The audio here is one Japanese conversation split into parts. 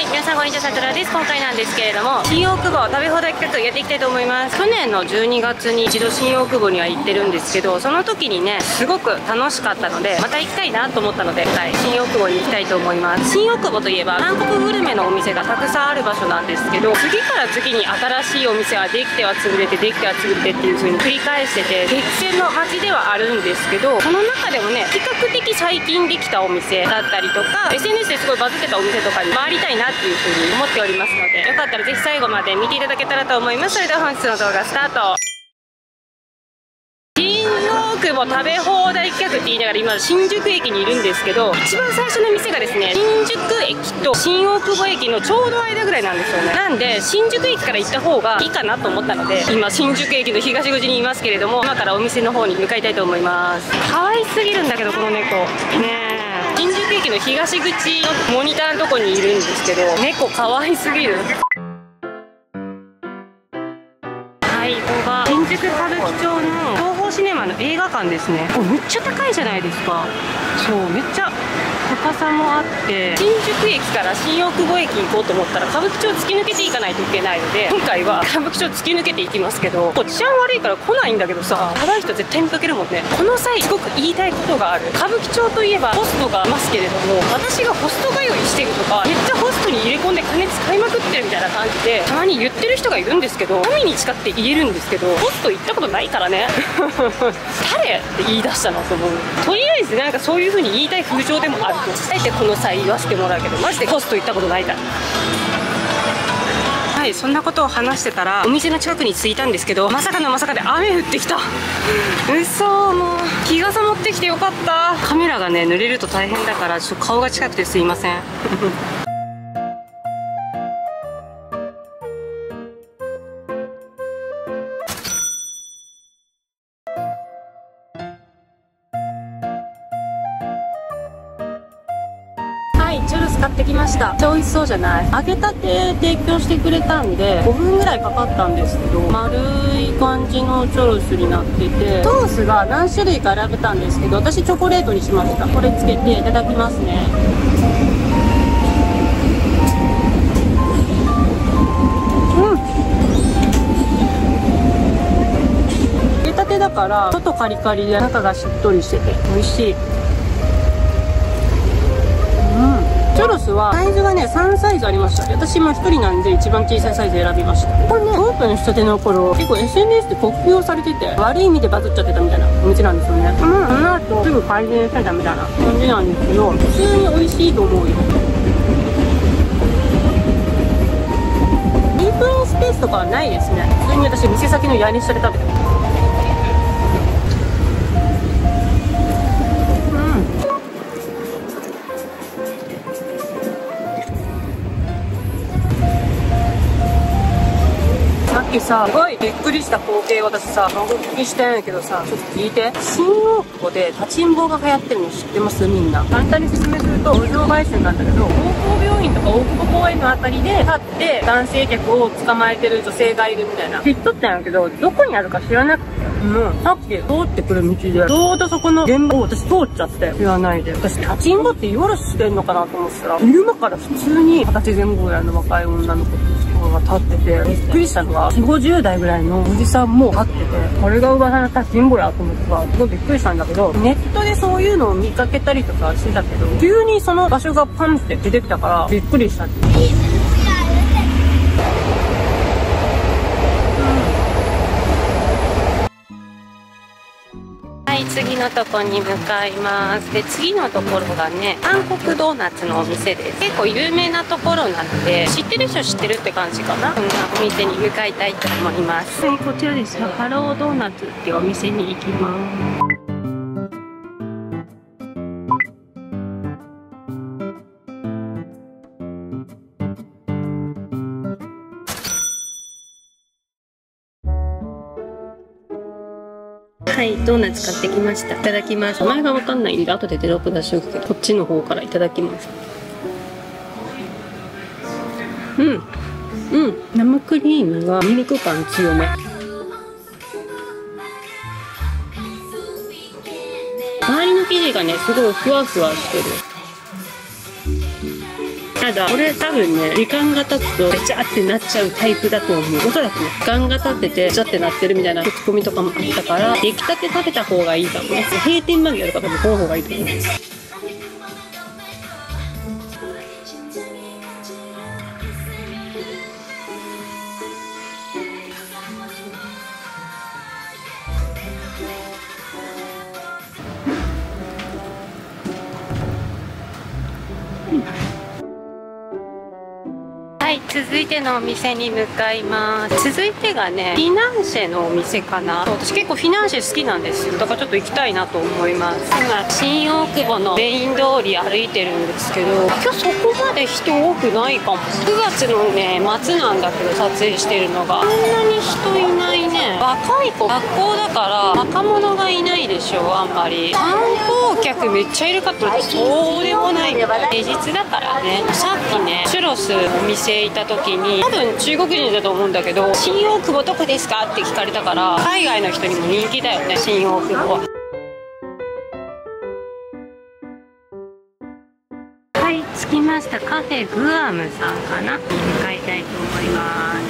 はい皆さんこんにちはさくらです。今回なんですけれども新大久保食べ放題企画やっていきたいと思います。去年の12月に一度新大久保には行ってるんですけどその時にねすごく楽しかったのでまた行きたいなと思ったので、はい、新大久保に行きたいと思います。新大久保といえば韓国グルメのお店がたくさんある場所なんですけど次から次に新しいお店はできては潰れてできては潰れてっていう風に繰り返してて激戦の街ではあるんですけどその中でもね比較的最近できたお店だったりとか SNS ですごいバズってたお店とかに回りたいなっていう風に思っておりますのでよかったらぜひ最後まで見ていただけたらと思います。それでは本日の動画スタート。新大久保食べ放題企画って言いながら今新宿駅にいるんですけど一番最初の店がですね新宿駅と新大久保駅のちょうど間ぐらいなんですよね。なんで新宿駅から行った方がいいかなと思ったので今新宿駅の東口にいますけれども今からお店の方に向かいたいと思います。可愛すぎるんだけどこの猫。ねえ新宿駅の東口のモニターのとこにいるんですけど猫可愛すぎる。はいここが新宿歌舞伎町の東宝シネマの映画館ですね。おめっちゃ高いじゃないですか。そうめっちゃ高さもあって。新宿駅から新大久保駅に行こうと思ったら歌舞伎町突き抜けていかないといけないので今回は歌舞伎町突き抜けていきますけど治安悪いから来ないんだけどさやばい人絶対見かけるもんね。この際すごく言いたいことがある。歌舞伎町といえばホストがいますけれども私がホスト通いしてるとかめっちゃホストに入れ込んで金使いまくってるみたいな感じでたまに言ってる人がいるんですけど神に誓って言えるんですけどホスト行ったことないからね。誰って言い出したなと思う。とりあえずなんかそういう風に言いたい風潮でもあると。あえてこの際言わせてもらうけどマジでホスト行ったことないから。はいそんなことを話してたらお店の近くに着いたんですけどまさかのまさかで雨降ってきた。嘘もう。日傘持ってきてよかった。カメラがね濡れると大変だからちょっと顔が近くてすいませんはい、チュロス買ってきました。めっちゃ美味しそうじゃない？揚げたて提供してくれたんで、5分ぐらいかかったんですけど、丸い感じのチョロスになってて、ソースが何種類か選べたんですけど、私チョコレートにしました。これつけていただきますね。揚げたてだから、外カリカリで中がしっとりしてて美味しい。チョロスはサイズがね3サイズありました。私今1人なんで一番小さいサイズ選びました。これねオープンしたての頃結構 SNS で酷評されてて悪い意味でバズっちゃってたみたいなお店なんですよね。うんその後すぐ改善されたみたいな。感じなんですけど普通に美味しいと思うよ。ディープインスペースとかはないですね。普通に私店先の屋根下で食べてますきさ、すごいびっくりした光景私さ、目撃したんやけどさ、ちょっと聞いて。新大久保で立ちんぼが流行ってるの知ってます？みんな。簡単に説明すると、無料焙煎なんだけど、高校病院とか大久保公園のあたりで立って男性客を捕まえてる女性がいるみたいな。知っとったんやけど、どこにあるか知らなくて。もう、さっき通ってくる道で、ちょうどそこの現場を私通っちゃって、知らないで。私、立ちんぼって夜してんのかなと思ったら、昼間から普通に二十歳前後ぐらいの若い女の子が立ってて、びっくりしたのが、4、50代ぐらいのおじさんも立ってて、これが噂の立ちんぼやと思ってさ、すごいびっくりしたんだけど、ネットでそういうのを見かけたりとかしてたけど、急にその場所がパンって出てきたから、びっくりしたって。次のとこに向かいます。で、次のところがね、韓国ドーナツのお店です。結構有名なところなので、知ってる人知ってるって感じかな。そんなお店に向かいたいと思います。はい、こちらですね。ハロードーナツってお店に行きます。はい、ドーナツ買ってきました。いただきます。名前がわかんないんで、後でテロップ出しとくけど、こっちの方からいただきます。うん。うん。生クリームがミルク感強め。周りの生地がね、すごいふわふわしてる。ただ、これ多分ね、時間が経つと、べちゃってなっちゃうタイプだと思う。おそらくね、時間が経ってて、べちゃってなってるみたいな口コミとかもあったから、出来たて食べた方がいいかもね。閉店間際とか多分この方がいいと思います、続いてのお店に向かいます。続いてがね、フィナンシェのお店かな。私結構フィナンシェ好きなんですよ。だからちょっと行きたいなと思います。今、新大久保のメイン通り歩いてるんですけど、今日そこまで人多くないかも。9月のね、末なんだけど、撮影してるのが。こんなに人いない若い子、学校だから若者がいないでしょ、あんまり。観光客めっちゃいるかって、そうでもない。平日だからね。さっきね、チュロスお店いた時に多分中国人だと思うんだけど「新大久保どこですか?」って聞かれたから海外の人にも人気だよね新大久保は。い着きましたカフェグアムさんかな向かいたいと思います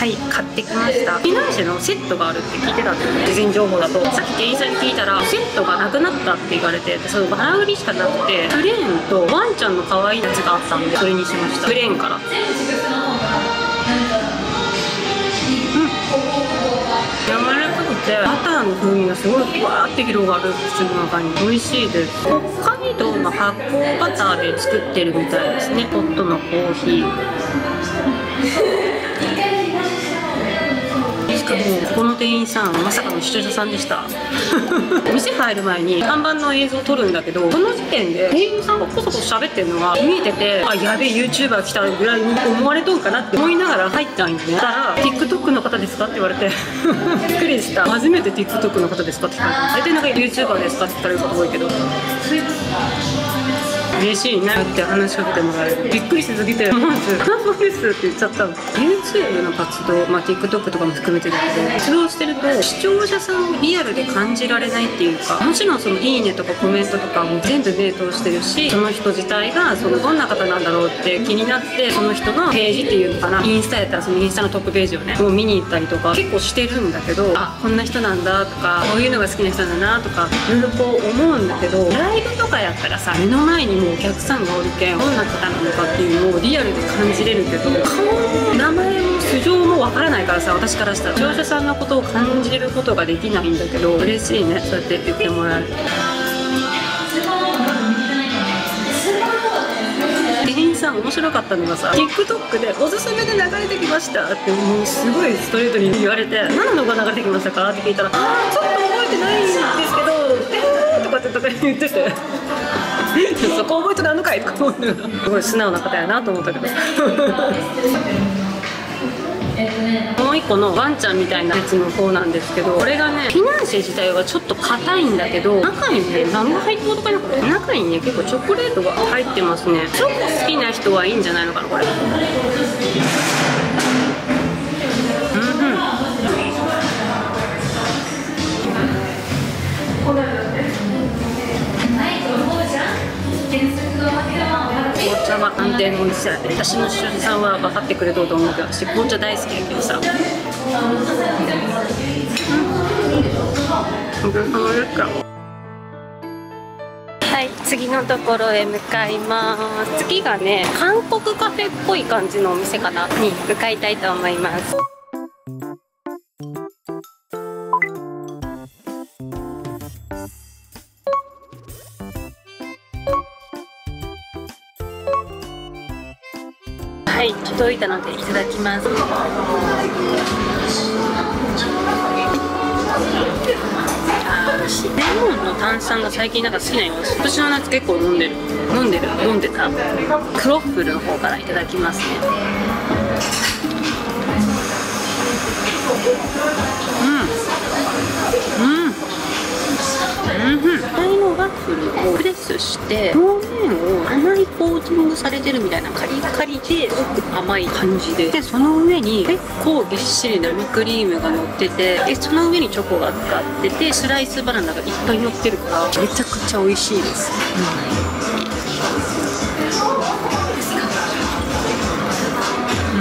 はい買ってきました。フィナンシェのセットがあるって聞いてたんですよね。事前情報だと。さっき店員さんに聞いたらセットがなくなったって言われてそのバラ売りしかなくてプレーンとワンちゃんの可愛いやつがあったんでそれにしました。プレーンから。柔らかくてバターの風味がすごいわーって広がる。口の中に。美味しいです。北海道の発酵バターで作ってるみたいですね。ホットのコーヒーしかもこの店員さんまさかの視聴者さんでした。店入る前に看板の映像を撮るんだけどこの時点で店員さんがこそこそ喋ってるのが見えててあやべえ YouTuber 来たぐらいに思われとんかなって思いながら入ったんよね。だから TikTok の方ですかって言われて びっくりした。初めて TikTok の方ですかって聞かれた。大体なんか YouTuber ですかって聞かれること多いけど。嬉しいなって話しかけてもらえるびっくりしすぎてまず「そうです」って言っちゃったの YouTube の活動、まあ、TikTok とかも含めてだけど活動してると視聴者さんをリアルで感じられないっていうかもちろんその「いいね」とかコメントとかも全部目通してるしその人自体がそのどんな方なんだろうって気になってその人のページっていうのかなインスタやったらそのインスタのトップページをねもう見に行ったりとか結構してるんだけどあこんな人なんだとかこういうのが好きな人なんだなとかいろいろこう思うんだけどライブとかやったらさ目の前にもうお客さんがおるけんどんな方なのかっていうのをリアルで感じれるけど顔も名前も素性もわからないからさ私からしたら視聴者さんのことを感じることができないんだけど嬉しいね。そうやって言ってもらえる店員さん面白かったのがさ TikTok で「おすすめで流れてきました」ってもうすごいストレートに言われて「何の動画流れてきましたか?」って聞いたら「あーちょっと覚えてないんですけどえー」とかってとか言ってて。そこ覚えてなんのかいとか思うのがすごい素直な方やなと思ったけど。もう一個のワンちゃんみたいなやつの方なんですけどこれがねフィナンシェ自体はちょっと硬いんだけど中にね何が入ってるとかなこれ中にね結構チョコレートが入ってますねチョコ好きな人はいいんじゃないのかなこれ紅茶は安定の美味しさやで私の主人さんは分かってくれとうと思うけど私紅茶大好きやけどさ。はい次のところへ向かいます。次がね韓国カフェっぽい感じのお店かなに向かいたいと思います。はい届いたのでいただきます。あー美味しいレモンの炭酸が最近なんか好きなようです今年の夏結構飲んでる。飲んでる飲んでた。クロッフルの方からいただきますね。うんタイのワッフルをプレスして表面を甘いコーティングされてるみたいなカリカリで甘い感じででその上に結構ぎっしり生クリームが乗っててでその上にチョコがかかっててスライスバナナがいっぱい乗ってるからめちゃくちゃ美味しいです、う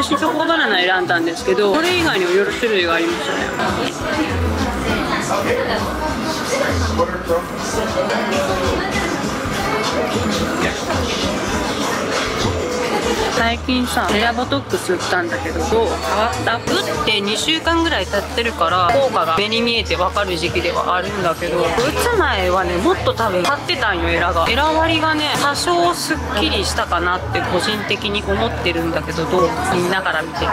ん。私チョコバナナ選ん。だん。ですけどこれ以外にもいろいろ種類がありましたね最近さヘアボトックス打ったんだけどどう変わった。打って2週間ぐらい経ってるから効果が目に見えて分かる時期ではあるんだけど打つ前はねもっと多分張ってたんよエラが。エラ割りがね多少すっきりしたかなって個人的に思ってるんだけどどう？見ながら見て。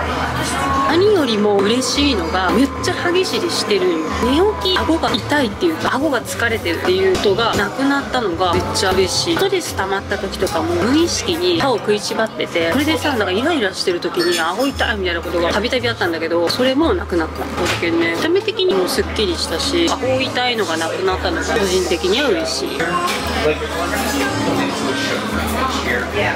何よりも嬉しいのがめっちゃ歯ぎしりしてる。寝起き顎が痛いっていうか顎が疲れてるっていう音がなくなったのがめっちゃ嬉しい。ストレス溜まった時とかも無意識に歯を食いしばっててそれでさなんかイライラしてる時に顎痛いみたいなことがたびたびあったんだけどそれもなくなった。こだけね。見た目的にもすっきりしたし顎痛いのがなくなったのが個人的には嬉しい。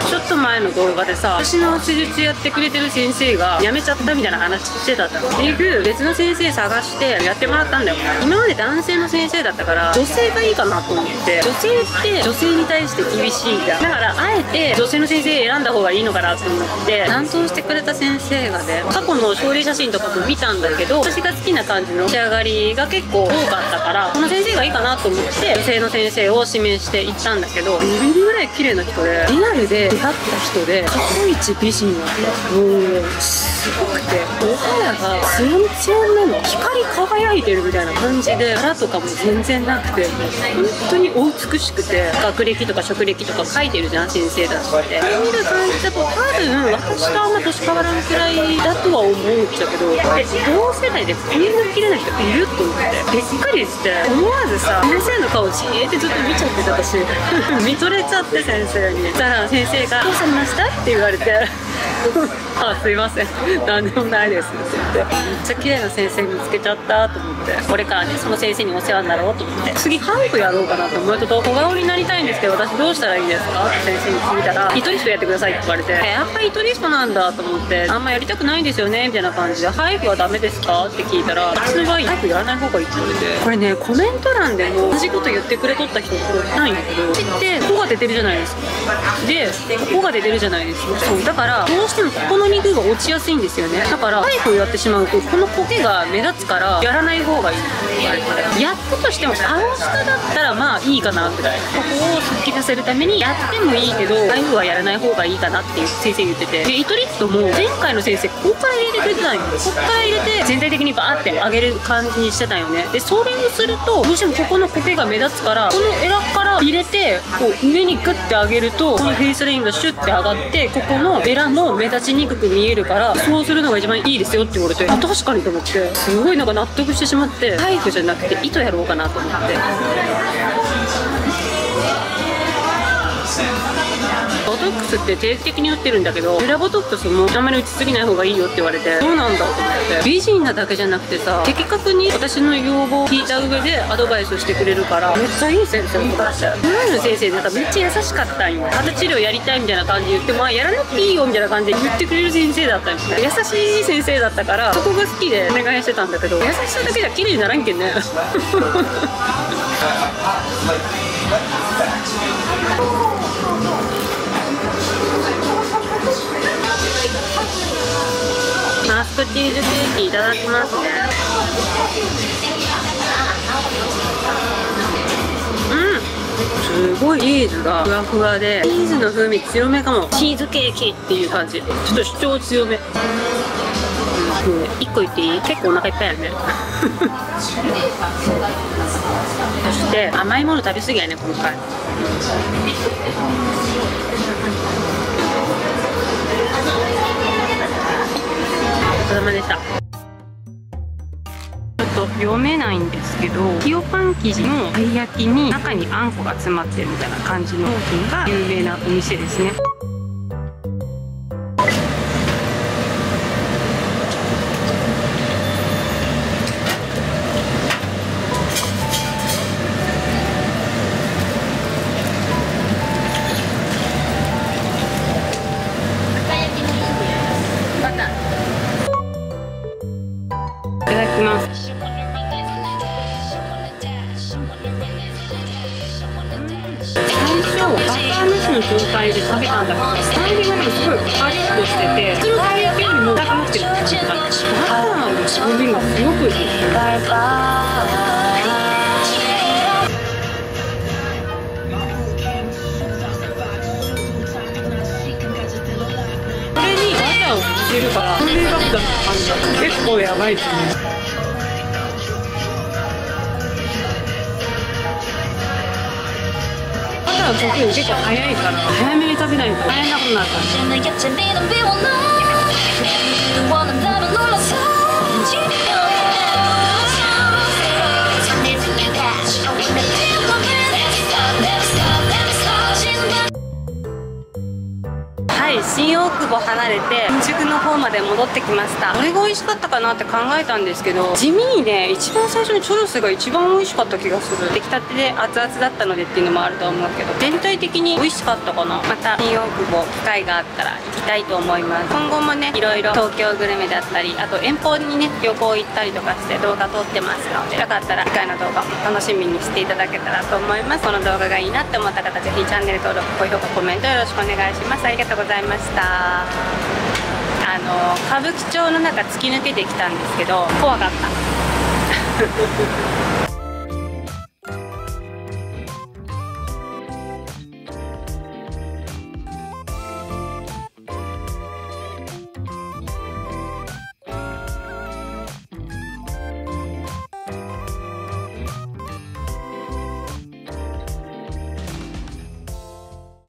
ちょっと前の動画でさ私の施術やってくれてる先生が辞めちゃったみたいな話してたっていう別の先生探してやってもらったんだよ。今まで男性の先生だったから女性がいいかなと思って女性って女性に対して厳しいじゃん。だからあえて女性の先生選んだ方がいいのかなと思って。担当してくれた先生がね過去の症例写真とかも見たんだけど私が好きな感じの仕上がりが結構多かったからこの先生がいいかなと思って女性の先生を指名して行ったんだけどビビるぐらい綺麗な人でリアルで出会った人で過去一美人だったもうすごくてお肌がツヤンツヤンなの。光り輝いてるみたいな感じで腹とかも全然なくて本当にお美しくて学歴とか職歴とか書いてるじゃん先生だって。見る感じだと多分私とあんま年変わらんくらいだとは思うんだけど同世代でこんな綺麗な人いると思って。びっくりして思わずさ先生の顔じーってずっと見ちゃってた私。見とれちゃって先生に。したら先生が「どうされました?」って言われて。あすいません。何でもないです。って言ってめっちゃ綺麗な先生見つけちゃったと思って。これからねその先生にお世話になろうと思って。次ハンプやろうかなと思う。と小顔になりたいんですけど私どうしたらいいですか？って先生に聞いたら。イトリストやってくださいって言われて。やっぱりイトリストなんだと思って。あんまやりたくないんですよね？みたいな感じで。ハイフはダメですか？って聞いたら私の場合ハイフやらない方がいいって言われて。これねコメント欄でも同じこと言ってくれとった人いないんだけど。知ってここが出てるじゃないですか。でここが出てるじゃないですか。そうだからどうしてもここの肉が落ちやすいんですよね。だからタイプをやってしまうとこのコケが目立つからやらない方がいい。やったとしても顔下だったらまあいいかなって。ここをすっきりさせるためにやってもいいけどタイプはやらない方がいいかなっていう先生言ってて。でイトリットも前回の先生ここから入れてくれてたんよここから入れて全体的にバーって上げる感じにしてたんよね。でそれをするとどうしてもここのコケが目立つからこのエラから入れてこう上にグッて上げるとこのフェイスラインがシュッて上がってここのベラも目立ちにくく見えるからそうするのが一番いいですよって言われてあ確かにと思ってすごいなんか納得してしまってタイプじゃなくて糸やろうかなと思って。ボトックスって定期的に打ってるんだけどエラボトックスもあんまり打ちすぎない方がいいよって言われてそうなんだと思って。美人なだけじゃなくてさ的確に私の要望を聞いた上でアドバイスしてくれるからめっちゃいい先生だった前の先生なんかめっちゃ優しかったんよ。肌治療やりたいみたいな感じで言ってもあやらなくていいよみたいな感じで言ってくれる先生だったんです優しい先生だったからそこが好きでお願いしてたんだけど優しさだけじゃ綺麗にならんけんねチーズケーキいただきますね。うん。すごいチーズがふわふわでチーズの風味強めかも。チーズケーキっていう感じ。ちょっと主張強め。うん、1個言っていい？結構お腹いっぱいやね。そして甘いもの食べ過ぎやね今回。お疲れ様でした。ちょっと読めないんですけどひよパン生地のたい焼きに中にあんこが詰まってるみたいな感じの商品が有名なお店ですね。いこれにバターをかけるから風味がった結構やばいですねバターの溶ける結構早いから早めに食べないと。大変なこと。になるから新大久保離れて新宿の方まで戻ってきました。どれが美味しかったかなって考えたんですけど地味にね一番最初にチョロスが一番美味しかった気がする。出来たてで熱々だったのでっていうのもあると思うけど全体的に美味しかったかな。また新大久保機会があったら行きたいと思います。今後もねいろいろ東京グルメだったりあと遠方にね旅行行ったりとかして動画撮ってますのでよかったら次回の動画も楽しみにしていただけたらと思います。この動画がいいなって思った方ぜひチャンネル登録高評価コメントよろしくお願いします。ありがとうございました。あの歌舞伎町の中突き抜けてきたんですけど怖かった。